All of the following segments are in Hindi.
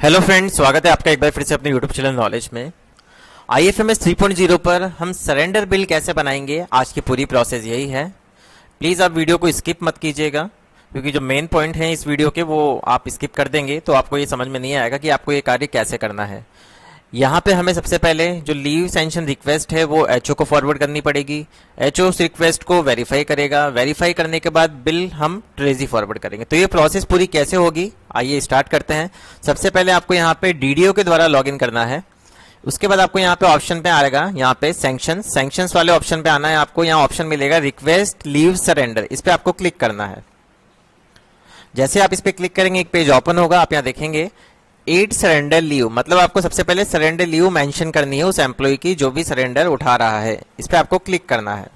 हेलो फ्रेंड्स स्वागत है आपका एक बार फिर से अपने यूट्यूब चैनल नॉलेज में। I F M S three point zero पर हम सरेंडर बिल कैसे बनाएँगे? आज की पूरी प्रोसेस यही है। प्लीज़ आप वीडियो को स्किप मत कीजिएगा, क्योंकि जो मेन पॉइंट हैं इस वीडियो के वो आप स्किप कर देंगे तो आपको ये समझ में नहीं आएगा कि आपको ये कार्य कैसे करना है। यहाँ पे हमें सबसे पहले जो लीव सेंशन रिक्वेस्ट है, वो एच को फॉरवर्ड करनी पड़ेगी। एच उस रिक्वेस्ट को वेरीफाई करेगा। वेरीफाई करने के बाद बिल हम ट्रेजी फॉरवर्ड करेंगे। तो ये प्रोसेस पूरी कैसे होगी? आइए स्टार्ट करते हैं। सबसे पहले आपको यहाँ पे डीडीओ के द्वारा लॉगिन करना है। उसके बाद आपको यहाँ पे ऑप्शन पे आएगा। यहाँ पे सेंक्शन सेंक्शन वाले ऑप्शन पे आना है आपको। यहाँ ऑप्शन मिलेगा रिक्वेस्ट लीव सरेंडर इस पे आपको क्लिक करना है। जैसे आप इस पर क्लिक करेंगे, एक पेज ओपन होगा। आप यहाँ देखेंगे। एट सरेंडर लीव मतलब आपको सबसे पहले सरेंडर लीव मेंशन करनी है उस एम्प्लॉय की जो भी सरेंडर उठा रहा है। इस पर आपको क्लिक करना है।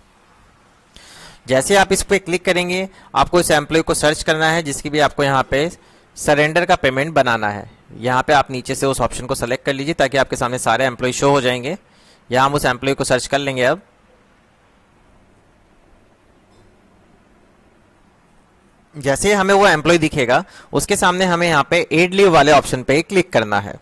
जैसे आप इस पर क्लिक करेंगे, आपको इस एम्प्लॉय को सर्च करना है, जिसकी भी आपको यहाँ पे सरेंडर का पेमेंट बनाना है। यहाँ पे आप नीचे से उस ऑप्शन को सेलेक्ट कर लीजिए ताकि आपके सामने सारे एम्प्लॉय शो हो जाएँगे। यहाँ हम उस एम्प्लॉय को सर्च कर लेंगे अब। जैसे हमें वो एम्प्लॉय दिखेगा, उसके सामने हमें यहाँ पे एड लीव वाले ऑप्शन पे क्लिक करना है।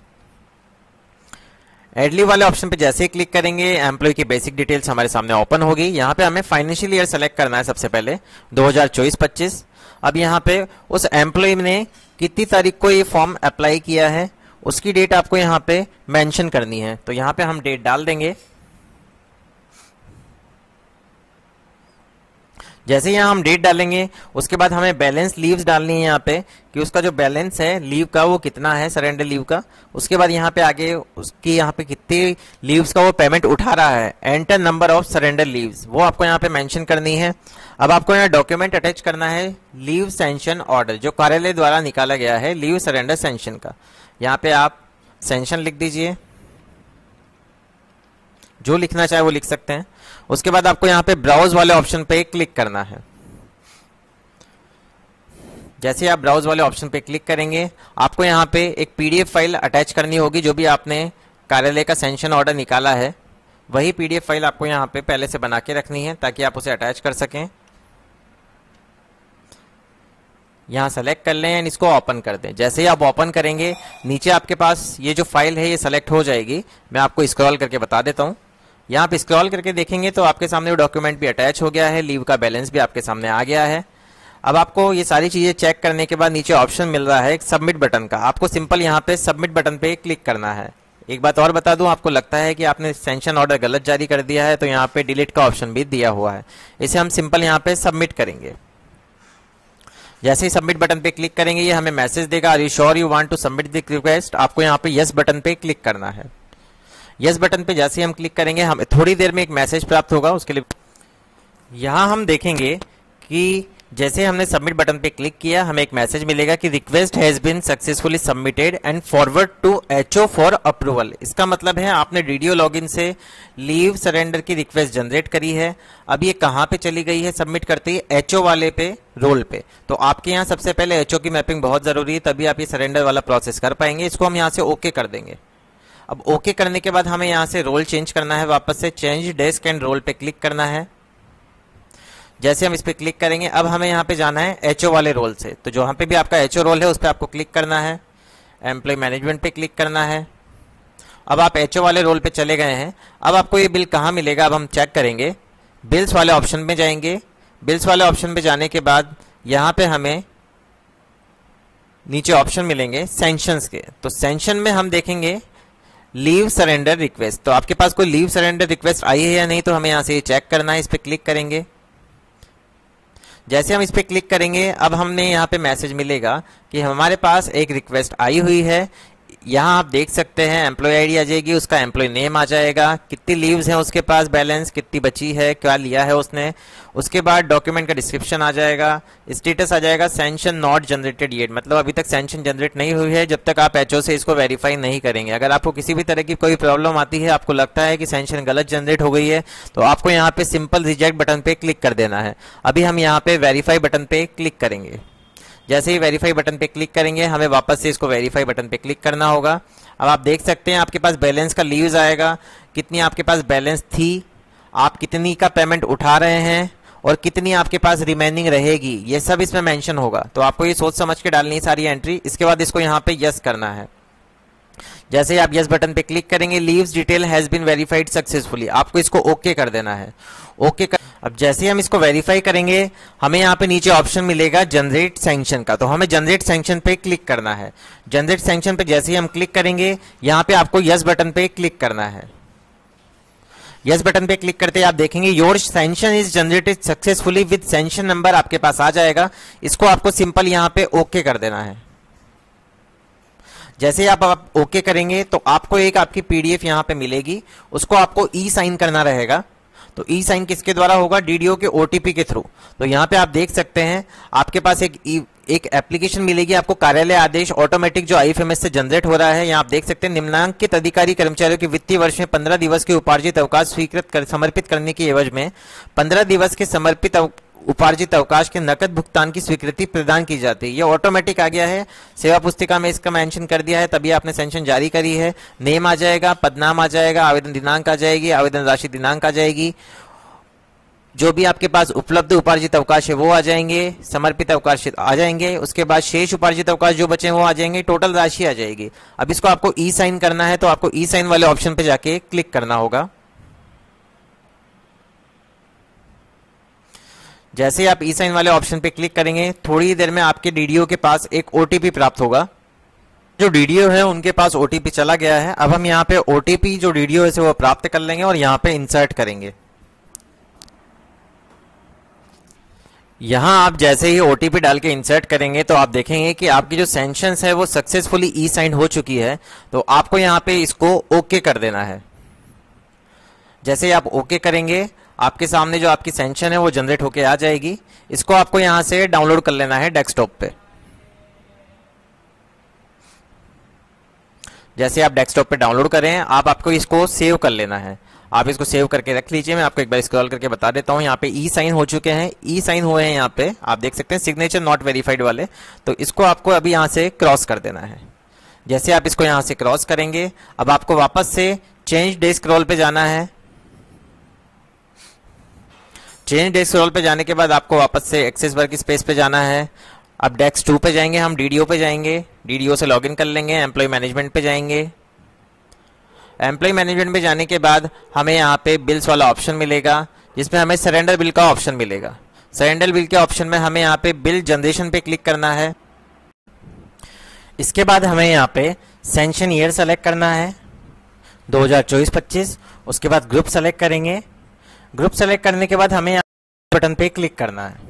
एड लीव वाले ऑप्शन पे जैसे ही क्लिक करेंगे एम्प्लॉय की बेसिक डिटेल्स हमारे सामने ओपन होगी। यहाँ पे हमें फाइनेंशियल ईयर सेलेक्ट करना है सबसे पहले 2024-25 अब यहाँ पे उस एम्प्लॉय ने कितनी तारीख को ये फॉर्म अप्लाई किया है, उसकी डेट आपको यहाँ पे मेंशन करनी है। तो यहाँ पे हम डेट डाल देंगे। जैसे यहाँ हम डेट डालेंगे, उसके बाद हमें बैलेंस लीव्स डालनी है यहाँ पे, कि उसका जो बैलेंस है लीव का वो कितना है सरेंडर लीव का, उसके बाद यहाँ पे आगे उसकी यहाँ पे कितने लीव्स का वो पेमेंट उठा रहा है enter number of surrender leaves वो आपको यहाँ पे मेंशन करनी है। अब आपको यहाँ डॉक्यूमेंट अटैच करना है लीव सेंशन ऑर्डर जो कार्यालय द्वारा निकाला गया है लीव सरेंडर सेंशन का। यहाँ पे आप सेंशन लिख दीजिए। जो लिखना चाहे वो लिख सकते हैं। उसके बाद आपको यहाँ पे ब्राउज वाले ऑप्शन पे क्लिक करना है। जैसे आप ब्राउज वाले ऑप्शन पे क्लिक करेंगे, आपको यहाँ पे एक पीडीएफ फ़ाइल अटैच करनी होगी जो भी आपने कार्यालय का सेंशन ऑर्डर निकाला है। वही पीडीएफ फ़ाइल आपको यहाँ पे पहले से बना के रखनी है ताकि आप उसे अटैच कर सकें। यहाँ सेलेक्ट कर लें एंड इसको ओपन कर दें। जैसे ही आप ओपन करेंगे, नीचे आपके पास ये जो फ़ाइल है ये सेलेक्ट हो जाएगी। मैं आपको स्क्रॉल करके बता देता हूँ। यहाँ पे स्क्रॉल करके देखेंगे तो आपके सामने वो डॉक्यूमेंट भी अटैच हो गया है लीव का बैलेंस भी आपके सामने आ गया है। अब आपको ये सारी चीज़ें चेक करने के बाद नीचे ऑप्शन मिल रहा है सबमिट बटन का। आपको सिंपल यहाँ पे सबमिट बटन पे क्लिक करना है। एक बात और बता दूँ, आपको लगता है कि आपने सेंशन ऑर्डर गलत जारी कर दिया है तो यहाँ पे डिलीट का ऑप्शन भी दिया हुआ है। इसे हम सिंपल यहाँ पे सबमिट करेंगे। जैसे ही सबमिट बटन पे क्लिक करेंगे, ये हमें मैसेज देगा are you sure you want to submit the request आपको यहाँ पे यस बटन पे क्लिक करना है। यस बटन पे जैसे हम क्लिक करेंगे, हम थोड़ी देर में एक मैसेज प्राप्त होगा, उसके लिए यहाँ हम देखेंगे कि जैसे हमने सबमिट बटन पे क्लिक किया, हमें एक मैसेज मिलेगा कि request has been successfully submitted and forward to HO for approval इसका मतलब है आपने डीडीओ लॉगिन से लीव सरेंडर की रिक्वेस्ट जनरेट करी है। अब ये कहाँ पे चली गई है सबमिट करते ही? एचओ वाले पे रोल पे। तो आपके यहाँ सबसे पहले एचओ की मैपिंग बहुत ज़रूरी है, तभी आप ये सरेंडर वाला प्रोसेस कर पाएँगे। इसको हम यहाँ से ओके कर देंगे। अब ओके okay करने के बाद हमें यहाँ से रोल चेंज करना है, वापस से चेंज डेस्क एंड रोल पे क्लिक करना है। जैसे हम इस पर क्लिक करेंगे, अब हमें यहाँ पे जाना है एचओ वाले रोल से। तो जो यहाँ पे भी आपका एचओ रोल है, उस पर आपको क्लिक करना है। एम्प्लॉय मैनेजमेंट पे क्लिक करना है। अब आप एचओ वाले रोल पे चले गए हैं। अब आपको ये बिल कहाँ मिलेगा, अब हम चेक करेंगे। बिल्स वाले ऑप्शन में जाएँगे। बिल्स वाले ऑप्शन पे जाने के बाद यहाँ पे हमें नीचे ऑप्शन मिलेंगे सेंशंस के। तो सेंशन में हम देखेंगे लीव सरेंडर रिक्वेस्ट। तो आपके पास कोई लीव सरेंडर रिक्वेस्ट आई है या नहीं तो हमें यहाँ से चेक करना है, इस पर क्लिक करेंगे। जैसे हम इस पर क्लिक करेंगे, अब हमने यहाँ पे मैसेज मिलेगा कि हमारे पास एक रिक्वेस्ट आई हुई है यहाँ आप देख सकते हैं एम्प्लॉय आईडी आ जाएगी, उसका एम्प्लॉय नेम आ जाएगा। कितनी लीव्स हैं उसके पास बैलेंस कितनी बची है, क्या लिया है उसने। उसके बाद डॉक्यूमेंट का डिस्क्रिप्शन आ जाएगा स्टेटस आ जाएगा सेंशन नॉट जनरेटेड येट मतलब अभी तक सेंशन जनरेट नहीं हुई है, जब तक आप एचओ से इसको वेरीफाई नहीं करेंगे। अगर आपको किसी भी तरह की कोई प्रॉब्लम आती है, आपको लगता है कि सेंशन गलत जनरेट हो गई है तो आपको यहाँ पे सिंपल रिजेक्ट बटन पे क्लिक कर देना है। अभी हम यहाँ पे वेरीफाई बटन पे क्लिक करेंगे। जैसे ही वेरीफाई बटन पे क्लिक करेंगे, हमें वापस से इसको वेरीफाई बटन पे क्लिक करना होगा। अब आप देख सकते हैं आपके पास बैलेंस का लीव्स आएगा। कितनी आपके पास बैलेंस थी? आप कितनी का पेमेंट उठा रहे हैं? और कितनी आपके पास रिमेनिंग रहेगी? ये सब इसमें मेंशन होगा। तो आपको ये सोच समझ के डालनी है सारी एंट्री इसके बाद इसको यहाँ पे यस करना है। जैसे ही आप यस बटन पे क्लिक करेंगे leaves detail has been verified successfully आपको इसको ओके okay कर देना है। ओके okay कर... अब जैसे हम इसको वेरीफाई करेंगे हमें यहाँ पे नीचे ऑप्शन मिलेगा जनरेट सैंक्शन का। तो हमें जनरेट सैंक्शन पे क्लिक करना है। जनरेट सैंक्शन पे जैसे ही हम क्लिक करेंगे यहाँ पे आपको यस बटन पे क्लिक करना है। यस बटन पे क्लिक करते आप देखेंगे your sanction is generated successfully with sanction number आपके पास आ जाएगा। इसको आपको सिंपल यहाँ पे ओके कर देना है। जैसे आप, आप ओके करेंगे तो आपको एक आपकी पीडीएफ यहाँ पे मिलेगी। उसको आपको ई साइन करना रहेगा। तो ई साइन किसके द्वारा होगा? डीडीओ के ओटीपी के थ्रू तो यहाँ पे आप देख सकते हैं आपके पास एक e, एक एप्लीकेशन मिलेगी आपको कार्यालय आदेश ऑटोमेटिक जो आईएफएमएस से जनरेट हो रहा है यहाँ आप देख सकते हैं निम्नांकित अधिकारी कर्मचारियों के वित्तीय वर्ष में पंद्रह दिवस के उपार्जित अवकाश स्वीकृत कर समर्पित करने की एवज में पंद्रह दिवस के समर्पित उपार्जित अवकाश के नकद भुगतान की स्वीकृति प्रदान की जाती है। ये ऑटोमेटिक आ गया है। सेवा पुस्तिका में इसका मेंशन कर दिया है। तभी आपने सेंशन जारी करी है। नेम आ जाएगा, पदनाम आ जाएगा, आवेदन दिनांक आ जाएगी, आवेदन राशि दिनांक आ जाएगी। जो भी आपके पास उपलब्ध उपार्जित अवकाश है, वो आ जाएँगे। समर्पित अवकाश आ जाएँगे। उसके बाद शेष उपार्जित अवकाश जो बचे वो आ जाएँगे। टोटल राशि आ जाएगी। अब इसको आपको ई साइन करना है तो आपको ई साइन वाले ऑप्शन पे जाके क्लिक करना होगा। जैसे आप ई साइन वाले ऑप्शन पे क्लिक करेंगे, थोड़ी देर में आपके डीडीओ के पास एक ओटीपी प्राप्त होगा। जो डीडीओ है, उनके पास ओटीपी चला गया है। अब हम यहाँ पे ओटीपी जो डीडीओ है वो प्राप्त कर लेंगे और यहाँ पे इंसर्ट करेंगे। यहाँ आप जैसे ही ओटीपी डाल के इंसर्ट करेंगे तो आप देखेंगे कि आपकी जो सेंशन है, वो सक्सेसफुली ई साइन हो चुकी है। तो आपको यहाँ पे इसको ओके कर देना है। जैसे आप ओके करेंगे आपके सामने जो आपकी सेंशन है, वो जनरेट होके आ जाएगी। इसको आपको यहाँ से डाउनलोड कर लेना है डेस्कटॉप पे। जैसे आप डेस्कटॉप पे डाउनलोड करें आप आपको इसको सेव कर लेना है। आप इसको सेव करके रख लीजिए। मैं आपको एक बार स्क्रॉल करके बता देता हूँ। यहाँ पे ई साइन हो चुके हैं। ई साइन हुए हैं यहाँ पे। आप देख सकते हैं सिग्नेचर नॉट वेरीफाइड वाले। तो इसको आपको अभी यहाँ से क्रॉस कर देना है। जैसे आप इसको यहाँ से क्रॉस करेंगे, अब आपको वापस से चेंज डे स्क्रॉल पे जाना है। चेंज डेस्क रोल पे जाने के बाद आपको वापस से एक्सेस वर्क स्पेस पे जाना है। अब डेस्क टू पे जाएँगे, हम डीडीओ पे जाएँगे। डीडीओ से लॉगिन कर लेंगे एम्प्लॉय मैनेजमेंट पे जाएँगे। एम्प्लॉय मैनेजमेंट पे जाने के बाद हमें यहाँ पे बिल्स वाला ऑप्शन मिलेगा, जिसमें हमें सरेंडर बिल का ऑप्शन मिलेगा। सरेंडर बिल के ऑप्शन में हमें यहाँ पे बिल जनरेशन पे क्लिक करना है। इसके बाद हमें यहाँ पे सेंशन ईयर सेलेक्ट करना है 2024-25 उसके बाद ग्रुप सेलेक्ट करेंगे। ग्रुप सेलेक्ट करने के बाद हमें बटन पे क्लिक करना है।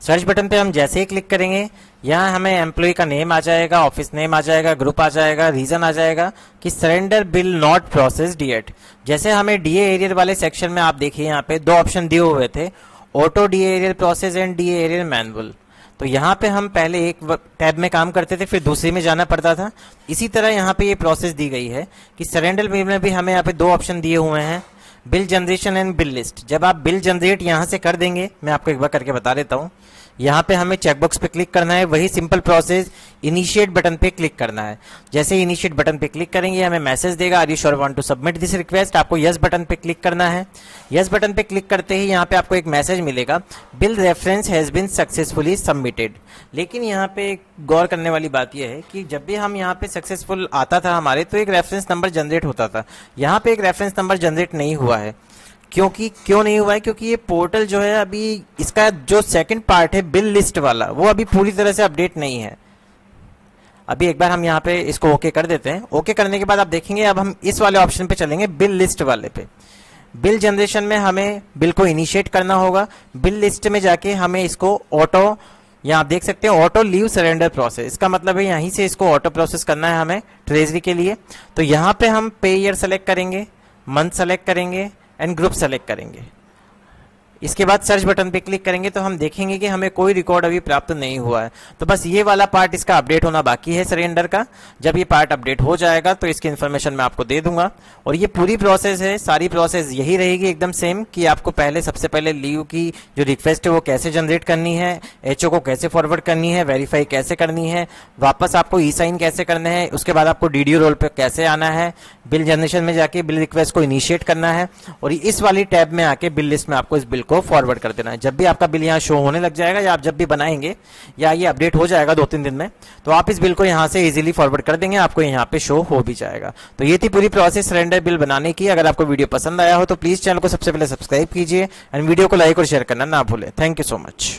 सर्च बटन पे हम जैसे ही क्लिक करेंगे, यहाँ हमें एम्प्लॉय का नेम आ जाएगा ऑफ़िस नेम आ जाएगा ग्रुप आ जाएगा रीजन आ जाएगा कि सरेंडर बिल नॉट प्रोसेस डीएट जैसे हमें डीए एरियर वाले सेक्शन में आप देखिए यहाँ पे दो ऑप्शन दिए हुए थे auto DA arrear process and DA arrear manual तो यहाँ पे हम पहले एक टैब में काम करते थे, फिर दूसरे में जाना पड़ता था। इसी तरह यहाँ पे ये प्रोसेस दी गई है कि सरेंडर बिल में भी हमें यहाँ पे दो ऑप्शन दिए हुए हैं। Bill generation and bill list. जब आप बिल जनरेट यहाँ से कर देंगे, मैं आपको एक बार करके बता देता हूँ। यहाँ पे हमें चेकबॉक्स पे क्लिक करना है, वही सिंपल प्रोसेस इनिशिएट बटन पे क्लिक करना है। जैसे इनिशिएट बटन पे क्लिक करेंगे, हमें मैसेज देगा are you sure want to submit this request आपको यस बटन पे क्लिक करना है। यस बटन पे क्लिक करते ही यहाँ पे आपको एक मैसेज मिलेगा bill reference has been successfully submitted लेकिन यहाँ पे गौर करने वाली बात यह है कि जब भी हम यहाँ पे सक्सेसफुल आता था हमारे तो एक रेफरेंस नंबर जनरेट होता था। यहाँ पे एक रेफरेंस नंबर जनरेट नहीं हुआ है। क्योंकि, क्यों नहीं हुआ है? क्योंकि ये पोर्टल जो है अभी, इसका जो सेकंड पार्ट है बिल लिस्ट वाला, वो अभी पूरी तरह से अपडेट नहीं है। अभी एक बार हम यहाँ पे इसको ओके कर देते हैं। ओके करने के बाद आप देखेंगे, अब हम इस वाले ऑप्शन पे चलेंगे बिल लिस्ट वाले पे। बिल जनरेशन में हमें बिल को इनिशिएट करना होगा। बिल लिस्ट में जाके हमें इसको ऑटो यहाँ आप देख सकते हैं ऑटो लीव सरेंडर प्रोसेस इसका मतलब है यहीं से इसको ऑटो प्रोसेस करना है हमें ट्रेजरी के लिए। तो यहाँ पे हम पे ईयर सेलेक्ट करेंगे मंथ सेलेक्ट करेंगे एंड ग्रुप सेलेक्ट करेंगे। इसके बाद सर्च बटन पे क्लिक करेंगे तो हम देखेंगे कि हमें कोई रिकॉर्ड अभी प्राप्त नहीं हुआ है। तो बस ये वाला पार्ट इसका अपडेट होना बाकी है सरेंडर का। जब ये पार्ट अपडेट हो जाएगा तो इसकी इन्फॉर्मेशन मैं आपको दे दूँगा। और ये पूरी प्रोसेस है, सारी प्रोसेस यही रहेगी एकदम सेम कि आपको पहले, सबसे पहले लीव की जो रिक्वेस्ट है वो कैसे जनरेट करनी है एचओ को कैसे फॉरवर्ड करनी है वेरीफाई कैसे करनी है, वापस आपको ई साइन कैसे करना है, उसके बाद आपको डीडीओ रोल पे कैसे आना है बिल जनरेशन में जाके बिल रिक्वेस्ट को इनिशिएट करना है। और इस वाली टैब में आके बिल लिस्ट में आपको इस बिल को फॉरवर्ड कर देना है। जब भी आपका बिल यहाँ शो होने लग जाएगा या आप जब भी बनाएँगे या ये अपडेट हो जाएगा दो तीन दिन में तो आप इस बिल को यहाँ से इजीली फॉरवर्ड कर देंगे, आपको यहाँ पे शो हो भी जाएगा। तो ये थी पूरी प्रोसेस सिलेंडर बिल बनाने की। अगर आपको वीडियो पसंद आया हो तो प्लीज़ चैनल को सबसे पहले सब्सक्राइब कीजिए। एंड वीडियो को लाइक और शेयर करना ना भूलें। Thank you so much